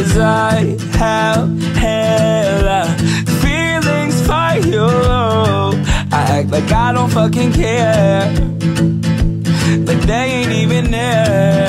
Cause I have hella feelings for you. I act like I don't fucking care. Like they ain't even there.